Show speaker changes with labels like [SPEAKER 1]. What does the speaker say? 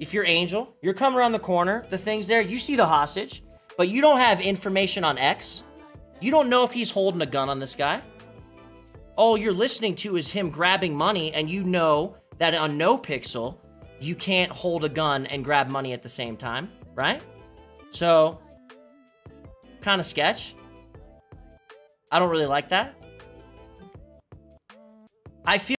[SPEAKER 1] if you're Angel, you're coming around the corner, the thing's there, you see the hostage, but you don't have information on X. You don't know if he's holding a gun on this guy. All you're listening to is him grabbing money, and you know that on NoPixel, you can't hold a gun and grab money at the same time, right? So, kind of sketch. I don't really like that. I feel